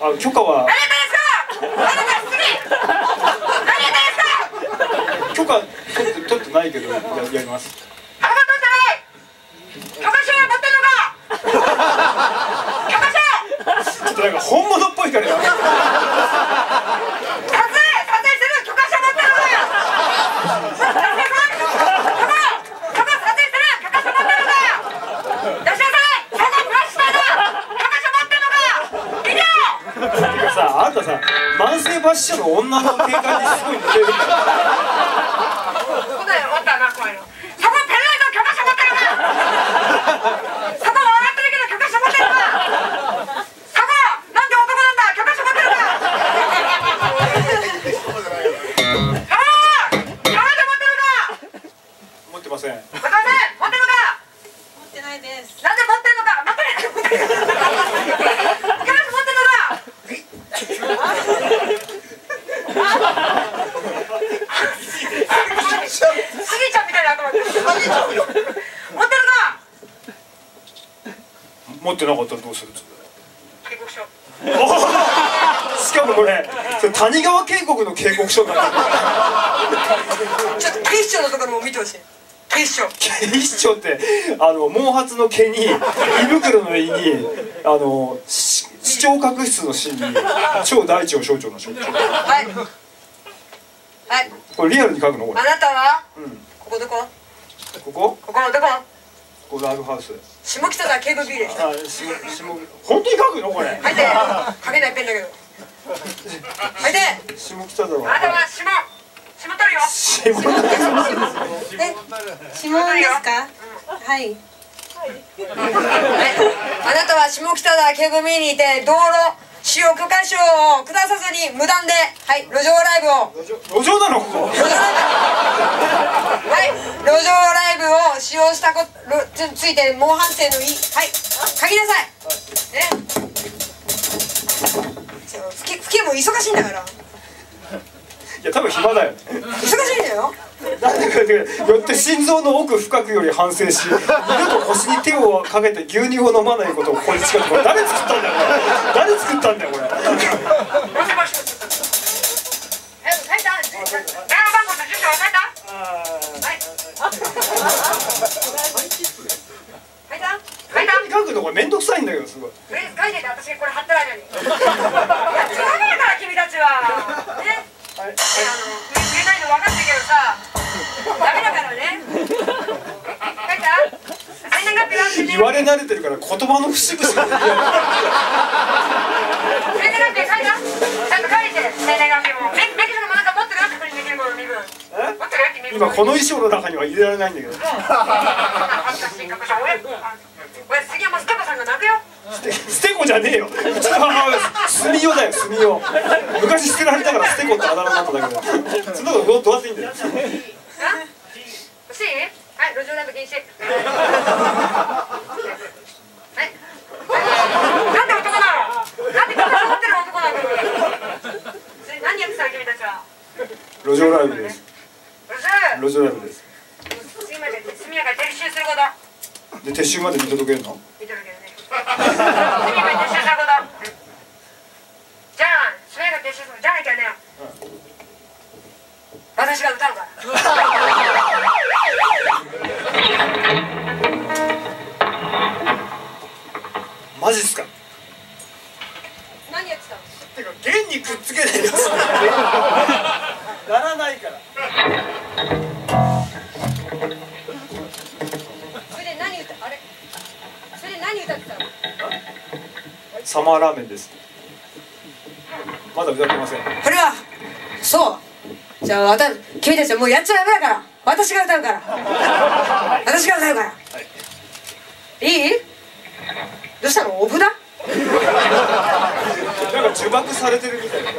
あ許可は。許可取って取ってないけどややります。ちょっとなんか本物っぽいからやめて撮影撮影してる許可証持ってるのか撮影する許可許可撮影する許可証持ってるのか出しなさいそのフラッシュだ許可証持ってるのかビデオてかさ慢性抜歯症の女の警戒にすごい似てるんだよそうだよ、おったな、こういうの。そこペンライト許可証持ってるか。そこ笑ってるけど許可証持ってるか。そこなんで男なんだ許可証持ってるか。ああ、許可証持ってるか。持ってません渡辺持ってるか。持ってないです。なんで持ってんのか。持ってる。許可証持ってるのか。スギちゃんみたいな頭持ってるか。持ってなかったらどうする警告書。しかもこれ谷川渓谷の警告書なんだよちょっと警視庁のところも見てほしい。警視庁。警視庁ってあの毛髪の毛に胃袋の胃にあのし視聴覚室の芯に超大腸小腸の小腸はい。はい。これリアルに書くの？これ。あなたは？うん。ここどこ？ここ？ここどこ？ここライブハウス下北沢警部ビルでししも本当に書くの？これ。書いて。書けないペンだけど。書いて。下北沢あなたは下。下取るよ。下北沢え、指紋ですか？はい。あなたは下北沢警部ビルにいて道路使用許可証を下さずに無断ではい路上ライブを。路上路上なの？ここ。はい。路上ライブ。を使用したことについて猛反省のいはい。書きなさい。ね。ふきふきも忙しいんだから。いや多分暇だよ。忙しいんだよ。なんでかってよって心臓の奥深くより反省し二度と腰に手をかけて牛乳を飲まないことをここに誓ってこれ誰作ったんだよ。これ誰作ったんだよこれ。もし書い。てて私がこれ貼ってる間にやっちまうやから君たちはねはい。ねあの言えない。の分かってるけどさダメだからね書い。た生年月日なんて言われ慣れてるから言葉の節々今この衣装の中には入れられないんだけど。ステコさん。が泣くよステステコじゃねえよ。うちの母親スミヨだよスミヨ。昔捨てられたからステコってあだ名になっただけど。そんなことどどうやっていいんだよ。な欲しいはい路上ライブ禁止。はい。なんで男なのなんでこんな持ってる男なのそ れ何やってたの君たちは路上ライブです路上ライブです。速やかに速やかに撤収することで撤収まで見届けるの？見てるけどね サマーラーメンです。まだ歌ってません。これはそう。じゃあわた君たちはもうやっちゃダメだから。私が歌うから。私が歌うから、い、いどうしたの？お札 なんか呪縛されてるみたい。な